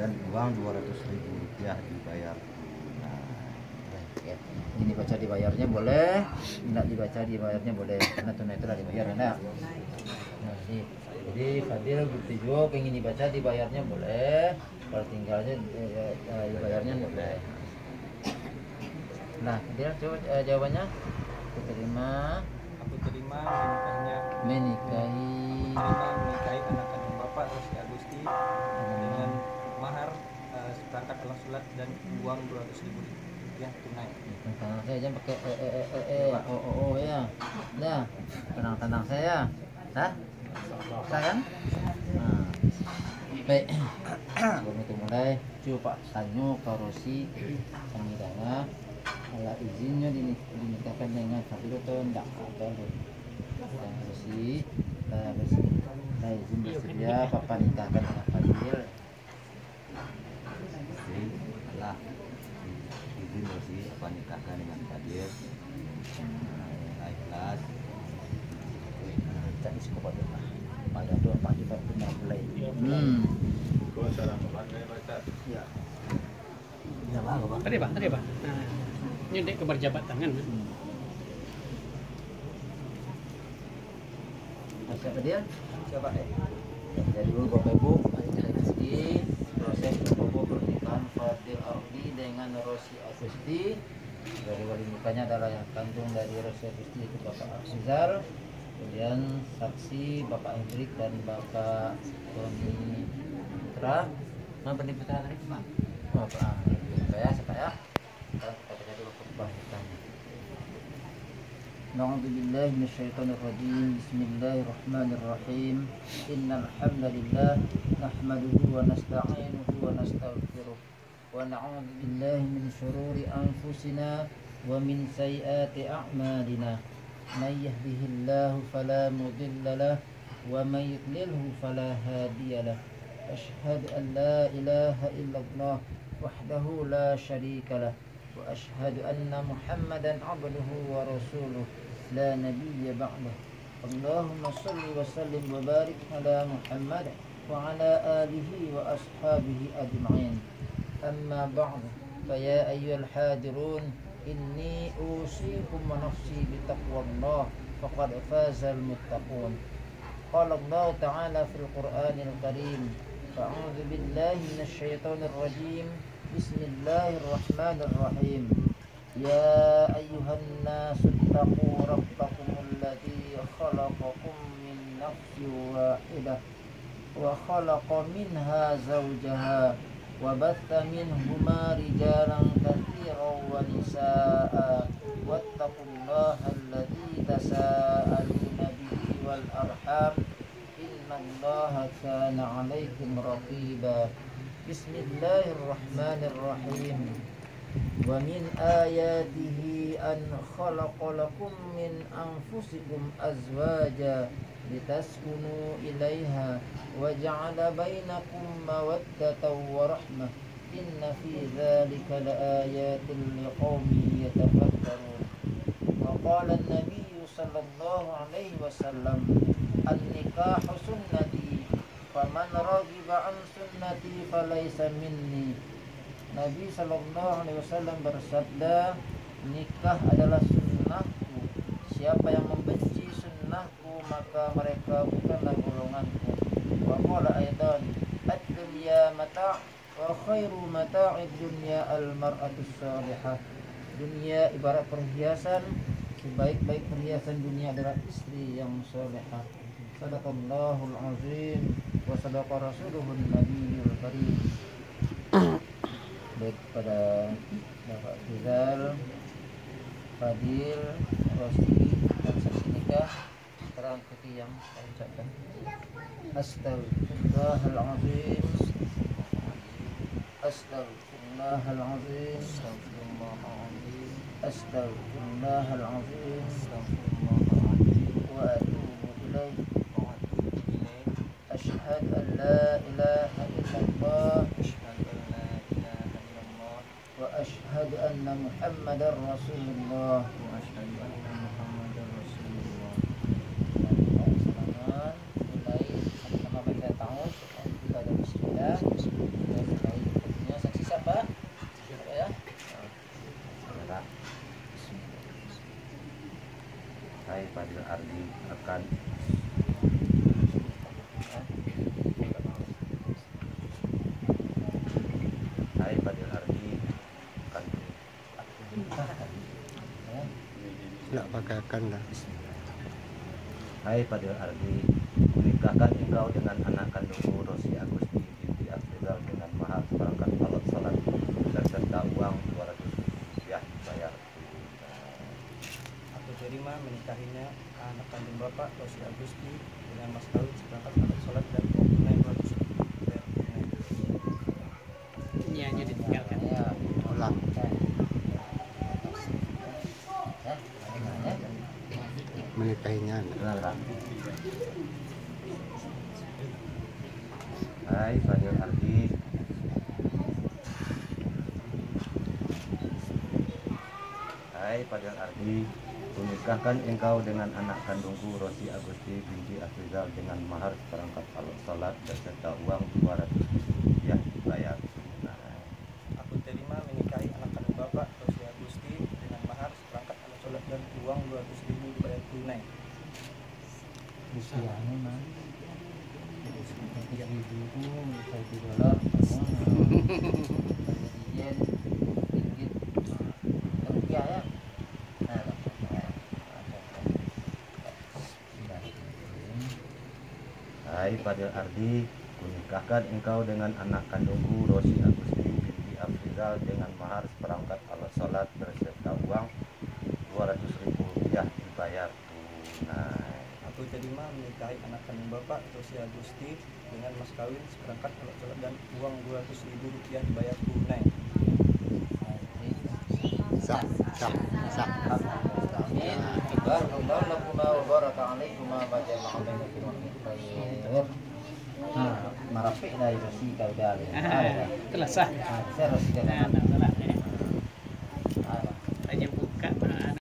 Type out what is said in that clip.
dan uang 200 ribu rupiah dibayar Nah, ya. Ini dibaca dibayarnya boleh, tidak dibaca dibayarnya boleh. Karena tunai itu dibayar, enggak? Nah, ini. Jadi Fadil bukti juga ingin dibaca dibayarnya boleh, kalau tinggalnya eh, eh, dibayarnya boleh. Nah, Fadil coba eh, jawabannya. Aku terima Aku terima menikahnya menikahi terima menikahi anak kandung Bapak Rosi Agusti seperangkat alat sholat dan uang 200 ribu rupiah tunai. tenang saya jangan pakai eh eh eh eh, eh. Oh oh oh ya. Dah. Tenang tenang saya dah. Saya kan? Nah. baik. Sebelum itu mulai coba tanya ke Rosi Samidana ala izinnya dinik- dinikahkan dengan Fadil atau enggak? Atau dan Rosi nah Rosi. Nah izin bersedia papa nikahkan dengan Fadil Jadi lah izin Apa nikahkan dengan Kadir nah, ikhlas tak cukup pada pada dua pak juta lima mulai hmm ya ya bagus pak Tadi pak, tadi pak. Nah, nyedek ke berjabat tangan. Masih apa dia? Siapa eh? Jadi dulu Bapak Ibu, saya kasih proses Bapak pernikahan Fadil Ardi dengan Rosi Agusti. Dari wali nikahnya adalah yang kandung dari Rosi Agusti itu Bapak Aksizal. Kemudian saksi Bapak Hendrik dan Bapak Tony Putra. Mana Tony Putra tadi? Pak. Oh, Pak. Saya, saya. Sekarang kita baca dulu khutbah nikahnya. نعوذ بالله من الشيطان الرجيم بسم الله الرحمن الرحيم إن الحمد لله نحمده ونستعينه ونستغفره ونعوذ بالله من شرور أنفسنا ومن سيئات أعمالنا. من يهده الله فلا مضل له ومن يضلله فلا هادي له. أشهد أن لا إله إلا الله وحده لا شريك له وأشهد أن محمدا عبده ورسوله. لا نبي بعده. اللهم صل وسلم وبارك على محمد وعلى آله وأصحابه أجمعين. أما بعد فيا أيها الحاضرون إني أوصيكم ونفسي بتقوى الله فقد فاز المتقون. قال الله تعالى في القرآن الكريم فأعوذ بالله من الشيطان الرجيم. بسم الله الرحمن الرحيم. يا أيها الناس اتقوا ربكم الذي خلقكم من نفس واحدة وخلق منها زوجها. وبث منهما رجالا كثيرا ونساء. واتقوا الله الذي تساءلون به والأرحام. إن الله كان عليكم رقيبا. بسم الله الرحمن الرحيم. ومن آياته أن خلق لكم من أنفسكم أزواجا لتسكنوا إليها وجعل بينكم مودة ورحمة. إن في ذلك لآيات لقوم يتفكرون. وقال النبي صلى الله عليه وسلم النكاح سنتي فمن رغب عن سنتي فليس مني. Nabi Shallallahu Alaihi Wasallam bersabda, nikah adalah sunnahku. Siapa yang maka mereka bukanlah golonganku. Wa qala aidan, ad-dunya mata' wa khairu mata'id dunya al-mar'atu salihah. Dunia ibarat perhiasan, sebaik-baik perhiasan dunia adalah istri yang salihah. Sadaqallahul azim wa sadaqa rasuluhun nabiyul karim baik pada Bapak Rizal, Fadil, Rosti, yang saya ucapkan Astagfirullahaladzim Astagfirullahaladzim Astagfirullahaladzim Wa atubu ilaih Ashhadu an la ilaha illallah وأشهد أن محمدا رسول الله وأشهد أن محمدا رسول ya. Ya saksi siapa? Ya? Hai Fadil Ardi akan Hai Fadil Ardi akan nggak pakai akan lah. Hai Fadil Ardi, menikahkan engkau dengan anak kandungmu Rosi Agus. Aku terima menikahinya anak kandung Bapak Rosi Agusti dengan mas kawin seperangkat alat sholat dan tunai 200 ribu bayar tunai. Iya, ini ditinggalkan. Ya. Ulang. Ya. Menikahinya. Hai Fadil Ardi Hai Fadil Ardi Kunikahkan engkau dengan anak kandungku Rosi Agusti binti Afrizal dengan mahar seperangkat alat salat beserta uang 200 ribu rupiah bayar tunai. Aku terima menikahi anak kandung Bapak Rosi Agusti dengan mahar seperangkat alat sholat dan uang 200 ribu dibayar tunai. Usianya mah. Iya. Ibu bisa itu dolar. Yen ringgit rupiah ya. Nah, Hai Fadil Ardi, kunikahkan engkau dengan anak kandungku Rosi Agusti binti Afrizal dengan mahar seperangkat alat sholat beserta uang 200 ribu rupiah dibayar tunai. Aku terima menikahi anak kandung Bapak Rosi Agusti dengan mas kawin seperangkat alat sholat dan uang 200 ribu rupiah dibayar tunai. Sah, sah, sah. Lakuma وبارك لكما وبارك عليكما ما جمع بينكما من خير ما رفعنا يمسيك ودارك telah sah. Saya harus